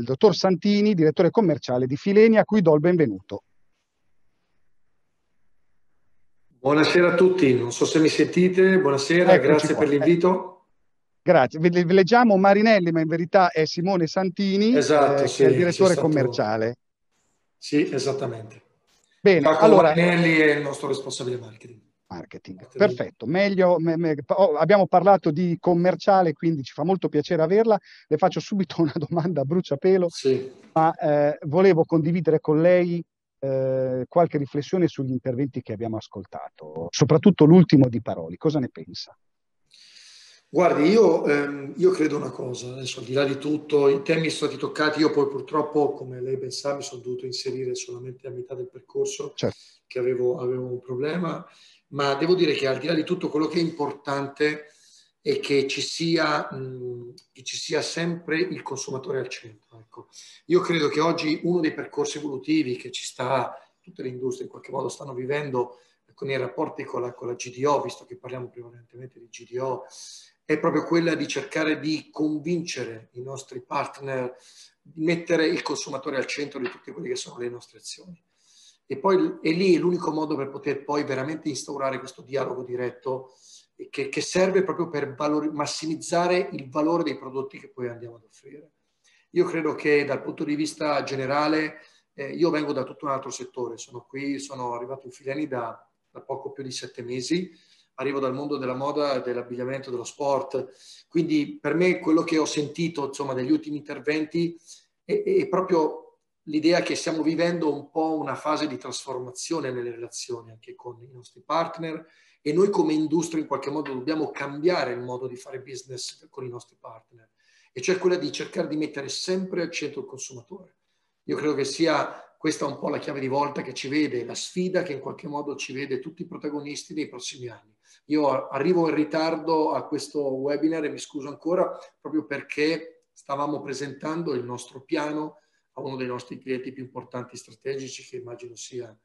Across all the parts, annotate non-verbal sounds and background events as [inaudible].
il dottor Santini, direttore commerciale di Fileni, a cui do il benvenuto. Buonasera a tutti, non so se mi sentite, buonasera, Eccoci grazie qua. per l'invito. Grazie, vi leggiamo Marinelli, ma in verità è Simone Santini, esatto, eh, sì, che è il direttore stato... commerciale. Sì, esattamente. Bene, Paco allora... Marinelli è il nostro responsabile marketing. Marketing, perfetto. Meglio, me, me, oh, abbiamo parlato di commerciale, quindi ci fa molto piacere averla. Le faccio subito una domanda a bruciapelo, sì. ma eh, volevo condividere con lei eh, qualche riflessione sugli interventi che abbiamo ascoltato, soprattutto l'ultimo di Paroli. Cosa ne pensa? Guardi, io, ehm, io, credo una cosa, adesso al di là di tutto, i temi sono stati toccati, io poi purtroppo, come lei ben sa, mi sono dovuto inserire solamente a metà del percorso, certo. che avevo, avevo un problema ma devo dire che al di là di tutto quello che è importante è che ci sia, mh, che ci sia sempre il consumatore al centro. Ecco. Io credo che oggi uno dei percorsi evolutivi che ci sta, tutte le industrie in qualche modo stanno vivendo con i rapporti con la, con la GDO, visto che parliamo prevalentemente di GDO, è proprio quella di cercare di convincere i nostri partner di mettere il consumatore al centro di tutte quelle che sono le nostre azioni. E poi è lì l'unico modo per poter poi veramente instaurare questo dialogo diretto che, che serve proprio per valori, massimizzare il valore dei prodotti che poi andiamo ad offrire. Io credo che dal punto di vista generale, eh, io vengo da tutto un altro settore, sono qui, sono arrivato in Fileni da, da poco più di sette mesi, arrivo dal mondo della moda, dell'abbigliamento, dello sport, quindi per me quello che ho sentito insomma, degli ultimi interventi è, è proprio l'idea che stiamo vivendo un po' una fase di trasformazione nelle relazioni anche con i nostri partner e noi come industria in qualche modo dobbiamo cambiare il modo di fare business con i nostri partner e cioè quella di cercare di mettere sempre al centro il consumatore. Io credo che sia questa un po' la chiave di volta che ci vede, la sfida che in qualche modo ci vede tutti i protagonisti nei prossimi anni. Io arrivo in ritardo a questo webinar e mi scuso ancora proprio perché stavamo presentando il nostro piano uno dei nostri clienti più importanti strategici, che immagino sia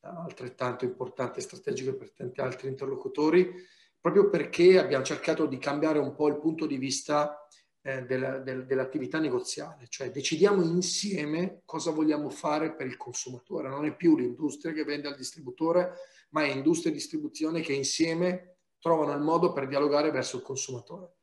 altrettanto importante e strategico per tanti altri interlocutori, proprio perché abbiamo cercato di cambiare un po' il punto di vista eh, della, del, dell'attività negoziale, cioè decidiamo insieme cosa vogliamo fare per il consumatore. Non è più l'industria che vende al distributore, ma è industria e distribuzione che insieme trovano il modo per dialogare verso il consumatore.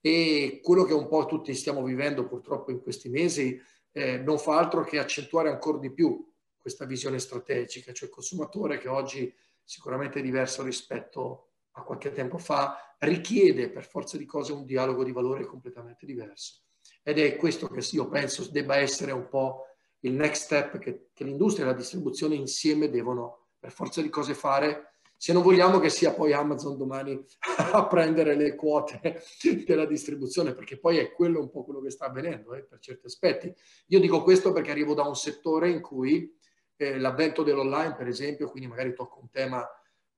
E quello che un po' tutti stiamo vivendo purtroppo in questi mesi eh, non fa altro che accentuare ancora di più questa visione strategica, cioè il consumatore che oggi sicuramente è diverso rispetto a qualche tempo fa, richiede per forza di cose un dialogo di valore completamente diverso. Ed è questo che io penso debba essere un po' il next step che, che l'industria e la distribuzione insieme devono per forza di cose fare se non vogliamo che sia poi Amazon domani [laughs] a prendere le quote della distribuzione, perché poi è quello un po' quello che sta avvenendo eh, per certi aspetti. Io dico questo perché arrivo da un settore in cui eh, l'avvento dell'online, per esempio, quindi magari tocco un tema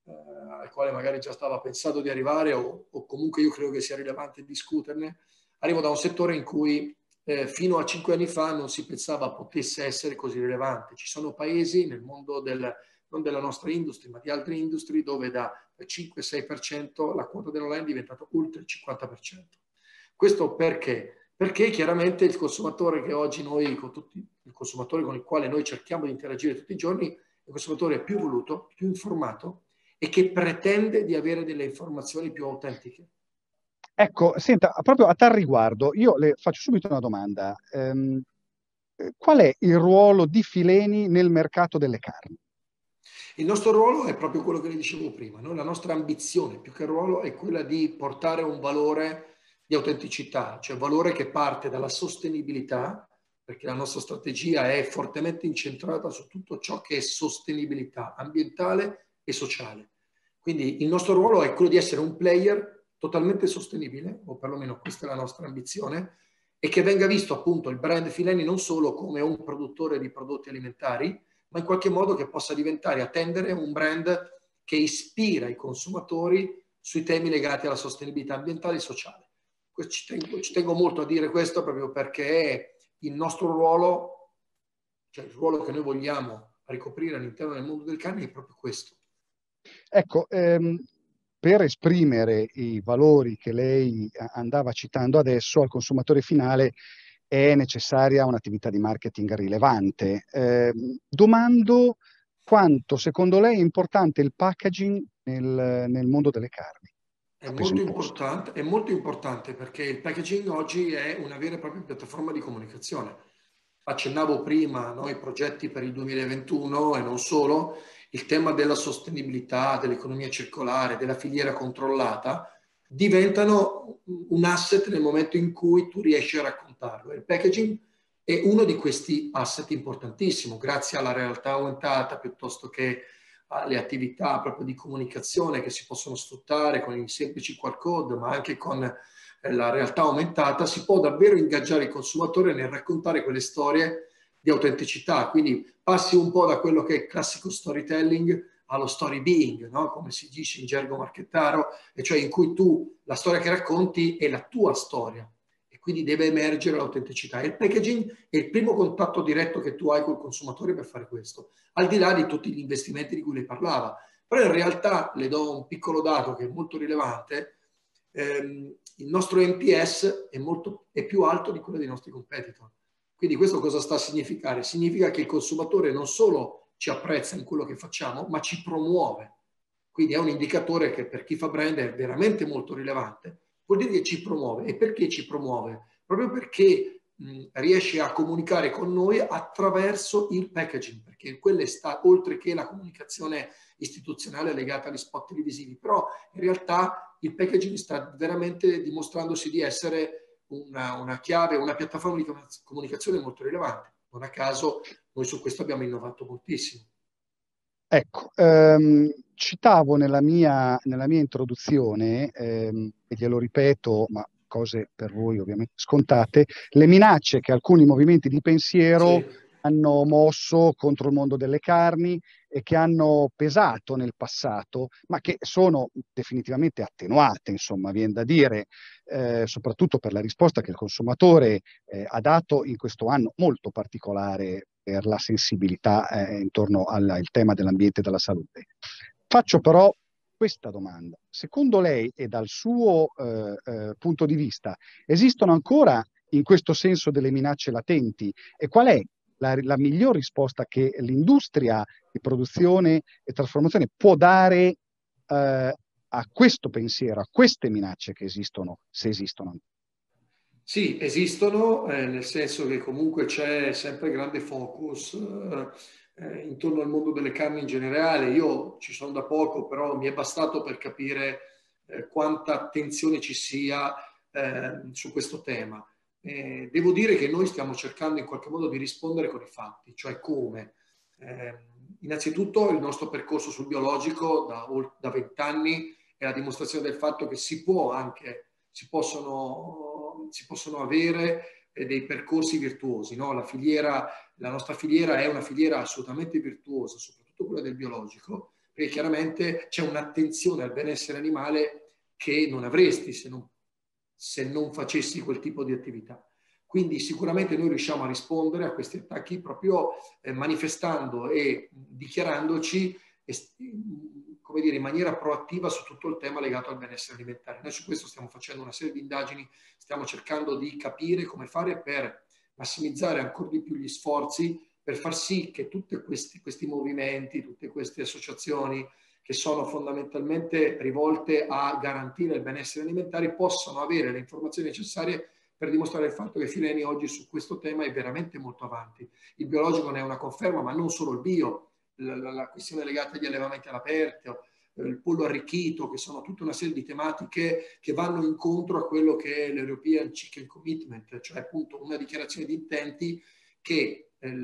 eh, al quale magari già stava pensato di arrivare o, o, comunque io credo che sia rilevante discuterne, arrivo da un settore in cui eh, fino a cinque anni fa non si pensava potesse essere così rilevante. Ci sono paesi nel mondo del non della nostra industria, ma di altre industrie dove da 5-6% la quota dell'online è diventata oltre il 50%. Questo perché? Perché chiaramente il consumatore che oggi noi, con tutti, il consumatore con il quale noi cerchiamo di interagire tutti i giorni, è un consumatore più voluto, più informato e che pretende di avere delle informazioni più autentiche. Ecco, senta, proprio a tal riguardo, io le faccio subito una domanda. Um, qual è il ruolo di Fileni nel mercato delle carni? Il nostro ruolo è proprio quello che le dicevo prima, no? la nostra ambizione più che ruolo è quella di portare un valore di autenticità, cioè valore che parte dalla sostenibilità, perché la nostra strategia è fortemente incentrata su tutto ciò che è sostenibilità ambientale e sociale. Quindi il nostro ruolo è quello di essere un player totalmente sostenibile, o perlomeno questa è la nostra ambizione, e che venga visto appunto il brand Fileni non solo come un produttore di prodotti alimentari, ma in qualche modo che possa diventare a tendere un brand che ispira i consumatori sui temi legati alla sostenibilità ambientale e sociale. Ci tengo, ci tengo molto a dire questo proprio perché il nostro ruolo, cioè il ruolo che noi vogliamo ricoprire all'interno del mondo del cane è proprio questo. Ecco, ehm, per esprimere i valori che lei andava citando adesso al consumatore finale, è necessaria un'attività di marketing rilevante. Eh, domando quanto secondo lei è importante il packaging nel, nel mondo delle carni. È molto, importante, è molto importante perché il packaging oggi è una vera e propria piattaforma di comunicazione. Accennavo prima no, i progetti per il 2021 e non solo, il tema della sostenibilità, dell'economia circolare, della filiera controllata, diventano un asset nel momento in cui tu riesci a raccontarlo. Il packaging è uno di questi asset importantissimo, grazie alla realtà aumentata piuttosto che alle attività proprio di comunicazione che si possono sfruttare con i semplici QR code, ma anche con eh, la realtà aumentata, si può davvero ingaggiare il consumatore nel raccontare quelle storie di autenticità. Quindi passi un po' da quello che è classico storytelling allo story being, no? come si dice in gergo marchettaro, e cioè in cui tu la storia che racconti è la tua storia quindi deve emergere l'autenticità. il packaging è il primo contatto diretto che tu hai col consumatore per fare questo, al di là di tutti gli investimenti di cui lei parlava. Però in realtà le do un piccolo dato che è molto rilevante, ehm, il nostro NPS è, molto, è più alto di quello dei nostri competitor. Quindi questo cosa sta a significare? Significa che il consumatore non solo ci apprezza in quello che facciamo, ma ci promuove. Quindi è un indicatore che per chi fa brand è veramente molto rilevante. Vuol dire che ci promuove. E perché ci promuove? Proprio perché mh, riesce a comunicare con noi attraverso il packaging, perché quella sta oltre che la comunicazione istituzionale legata agli spot televisivi, però in realtà il packaging sta veramente dimostrandosi di essere una, una chiave, una piattaforma di comunicazione molto rilevante. Non a caso noi su questo abbiamo innovato moltissimo. Ecco, ehm, citavo nella mia, nella mia introduzione, ehm, e glielo ripeto, ma cose per voi ovviamente scontate, le minacce che alcuni movimenti di pensiero sì. hanno mosso contro il mondo delle carni e che hanno pesato nel passato, ma che sono definitivamente attenuate, insomma, viene da dire, eh, soprattutto per la risposta che il consumatore eh, ha dato in questo anno molto particolare per la sensibilità eh, intorno al, al tema dell'ambiente e della salute. Faccio però questa domanda. Secondo lei e dal suo eh, eh, punto di vista, esistono ancora in questo senso delle minacce latenti? E qual è la, la miglior risposta che l'industria di produzione e trasformazione può dare eh, a questo pensiero, a queste minacce che esistono, se esistono. Sì, esistono, eh, nel senso che comunque c'è sempre grande focus eh, intorno al mondo delle carni in generale. Io ci sono da poco, però mi è bastato per capire eh, quanta attenzione ci sia eh, su questo tema. Eh, devo dire che noi stiamo cercando in qualche modo di rispondere con i fatti, cioè come. Eh, innanzitutto il nostro percorso sul biologico da vent'anni è la dimostrazione del fatto che si può anche, si possono, si possono avere dei percorsi virtuosi. No? La, filiera, la nostra filiera è una filiera assolutamente virtuosa, soprattutto quella del biologico, perché chiaramente c'è un'attenzione al benessere animale che non avresti se non se non facessi quel tipo di attività. Quindi sicuramente noi riusciamo a rispondere a questi attacchi proprio eh, manifestando e dichiarandoci come dire, in maniera proattiva su tutto il tema legato al benessere alimentare. Noi su questo stiamo facendo una serie di indagini, stiamo cercando di capire come fare per massimizzare ancora di più gli sforzi per far sì che tutti questi, questi movimenti, tutte queste associazioni, che sono fondamentalmente rivolte a garantire il benessere alimentare, possano avere le informazioni necessarie per dimostrare il fatto che Fileni oggi su questo tema è veramente molto avanti. Il biologico ne è una conferma, ma non solo il bio, la, la, questione legata agli allevamenti all'aperto, eh, il pollo arricchito, che sono tutta una serie di tematiche che vanno incontro a quello che è l'European Chicken Commitment, cioè appunto una dichiarazione di intenti che eh,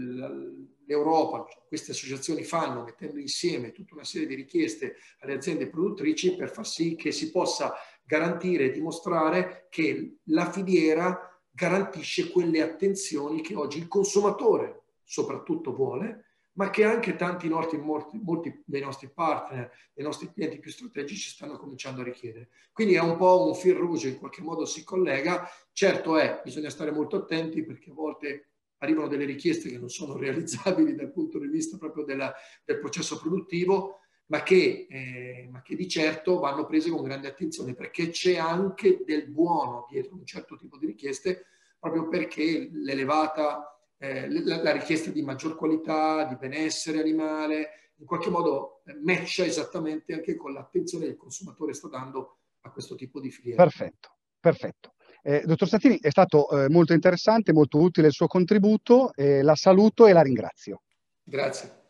l'Europa, queste associazioni fanno mettendo insieme tutta una serie di richieste alle aziende produttrici per far sì che si possa garantire e dimostrare che la filiera garantisce quelle attenzioni che oggi il consumatore soprattutto vuole, ma che anche tanti nostri, molti, molti dei nostri partner, dei nostri clienti più strategici stanno cominciando a richiedere. Quindi è un po' un fil rouge, in qualche modo si collega. Certo è, bisogna stare molto attenti perché a volte arrivano delle richieste che non sono [laughs] realizzabili dal punto di vista proprio della, del processo produttivo, ma che, eh, ma che, di certo vanno prese con grande attenzione perché c'è anche del buono dietro un certo tipo di richieste, proprio perché l'elevata, eh, la, la, richiesta di maggior qualità, di benessere animale, in qualche modo eh, matcha esattamente anche con l'attenzione che il consumatore sta dando a questo tipo di filiera. Perfetto, perfetto. Eh, dottor Sattini, è stato eh, molto interessante, molto utile il suo contributo, la saluto e la ringrazio. Grazie.